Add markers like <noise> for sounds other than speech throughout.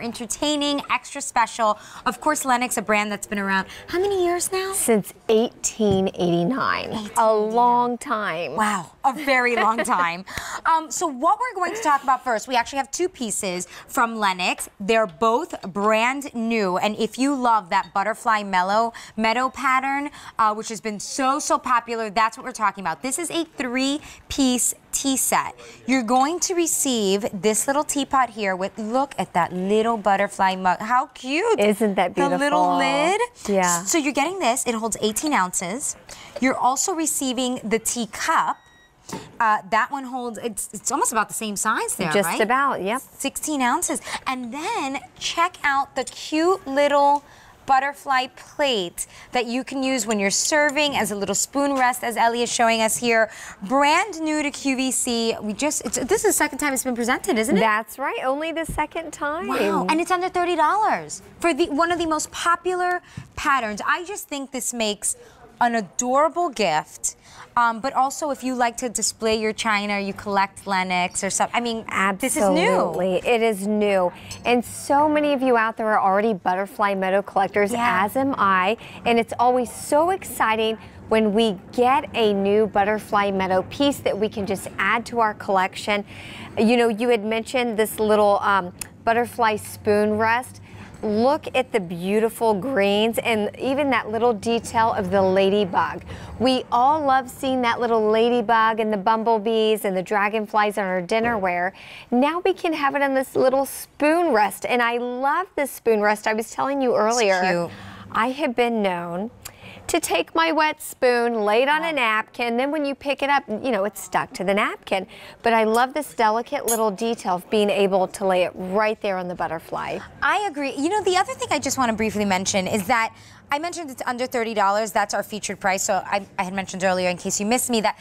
entertaining, extra special. Of course, Lenox, a brand that's been around how many years now? Since 1889. A long time. Wow, a very long time. <laughs> um, so what we're going to talk about first, we actually have two pieces from Lenox. They're both brand new, and if you love that butterfly mellow meadow pattern, uh, which has been so, so popular, that's what we're talking about. This is a three-piece tea set. You're going to receive this little teapot here with, look at that little butterfly mug. How cute. Isn't that beautiful? The little lid. Yeah. So you're getting this, it holds 18 ounces. You're also receiving the teacup. Uh, that one holds, it's, it's almost about the same size there, Just right? about, yep. 16 ounces. And then check out the cute little butterfly plate that you can use when you're serving as a little spoon rest, as Ellie is showing us here. Brand new to QVC. We just, this is the second time it's been presented, isn't it? That's right, only the second time. Wow, and it's under $30 for the one of the most popular patterns. I just think this makes an adorable gift. Um, but also, if you like to display your china, you collect Lenox or something. I mean, Absolutely. this is new. It is new. And so many of you out there are already butterfly meadow collectors, Yeah. as am I. And it's always so exciting when we get a new butterfly meadow piece that we can just add to our collection. You know, you had mentioned this little um, butterfly spoon rest. Look at the beautiful greens and even that little detail of the ladybug. We all love seeing that little ladybug and the bumblebees and the dragonflies on our dinnerware. Now we can have it on this little spoon rest. And I love this spoon rest. I was telling you earlier. I have been known to take my wet spoon, lay it on a napkin, then when you pick it up, you know, it's stuck to the napkin. But I love this delicate little detail of being able to lay it right there on the butterfly. I agree. You know, the other thing I just want to briefly mention is that I mentioned it's under $30. That's our featured price. So I, I, had mentioned earlier, in case you missed me, that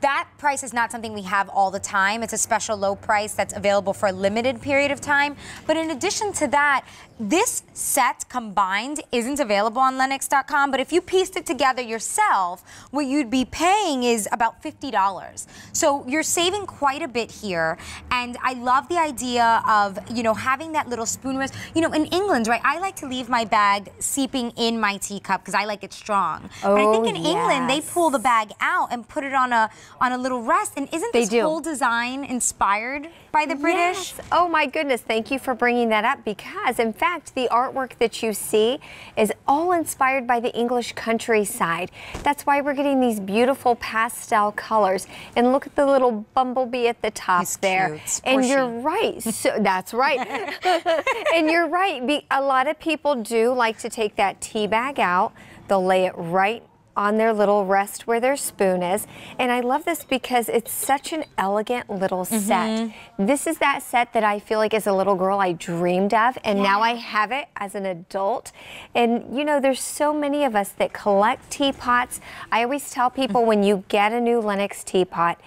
that price is not something we have all the time. It's a special low price that's available for a limited period of time. But in addition to that, this set combined isn't available on Lenox.com. But if you pieced it together yourself, what you'd be paying is about $50. So you're saving quite a bit here. And I love the idea of, you know, having that little spoon rest. You know, in England, right, I like to leave my bag seeping in my teacup because I like it strong. Oh, but I think oh, in England, they pull the bag out and put it on a on a little rest. And isn't this whole design inspired by the British? Yes. Oh my goodness, thank you for bringing that up because in fact the artwork that you see is all inspired by the English countryside. That's why we're getting these beautiful pastel colors. And look at the little bumblebee at the top He's there. cute. And you're right. So that's right. <laughs> and you're right. Be, a lot of people do like to take that tea bag out. They'll lay it right on their little rest where their spoon is. And I love this because it's such an elegant little mm-hmm. set. This is that set that I feel like as a little girl I dreamed of and now I have it as an adult. And you know, there's so many of us that collect teapots. I always tell people mm-hmm. when you get a new Lenox teapot,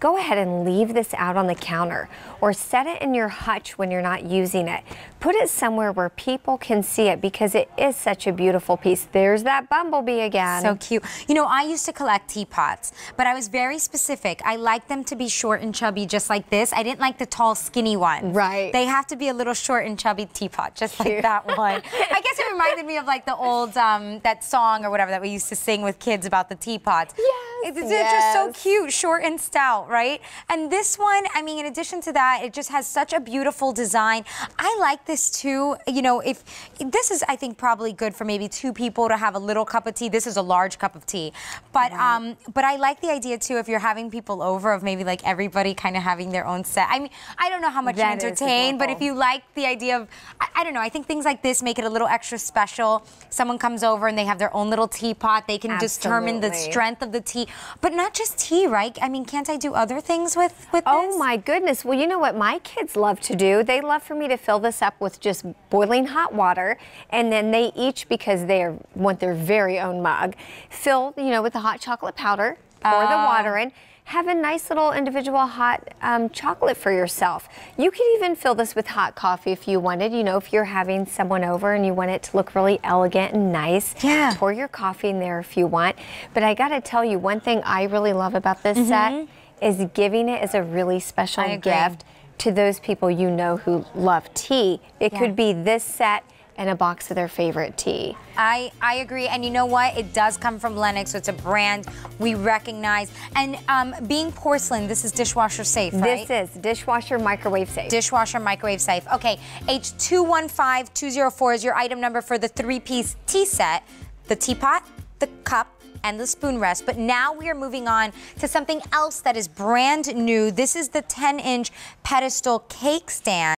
go ahead and leave this out on the counter or set it in your hutch when you're not using it. Put it somewhere where people can see it because it is such a beautiful piece. There's that bumblebee again. So cute. You know, I used to collect teapots, but I was very specific. I like them to be short and chubby, just like this. I didn't like the tall, skinny one. Right. They have to be a little short and chubby teapot, just like that one. <laughs> I guess it reminded me of like the old um, that song or whatever that we used to sing with kids about the teapots. Yes, It's, it's just so cute, short and stout, right? And this one, I mean, in addition to that, it just has such a beautiful design. I like this too. You know, if this is, I think, probably good for maybe two people to have a little cup of tea. This is a large cup of tea, but um, but I like the idea too. If you're having people over, of maybe like everybody kind of having their own set. I mean, I don't know how much That you entertain, but if you like the idea of, I, I don't know, I think things like this make it a little extra special. Someone comes over and they have their own little teapot. They can determine the strength of the tea, but not just tea, right? I mean, can't I do other things with with Oh this? my goodness. Well, you know what my kids love to do? They love for me to fill this up with just boiling hot water and then they each because they are, want their very own mug, fill, you know, with the hot chocolate powder, pour the water in. Have a nice little individual hot um, chocolate for yourself. You could even fill this with hot coffee if you wanted. You know, if you're having someone over and you want it to look really elegant and nice, Yeah. pour your coffee in there if you want. But I got to tell you, one thing I really love about this set is giving it as a really special gift to those people you know who love tea. It Yeah. could be this set and a box of their favorite tea. I, I agree. And you know what? It does come from Lenox, so it's a brand we recognize. And um, being porcelain, this is dishwasher safe, right? This is dishwasher microwave safe. Dishwasher microwave safe. Okay, H215204 is your item number for the three piece tea set the teapot, the cup, and the spoon rest. But now we are moving on to something else that is brand new. This is the 10 inch pedestal cake stand.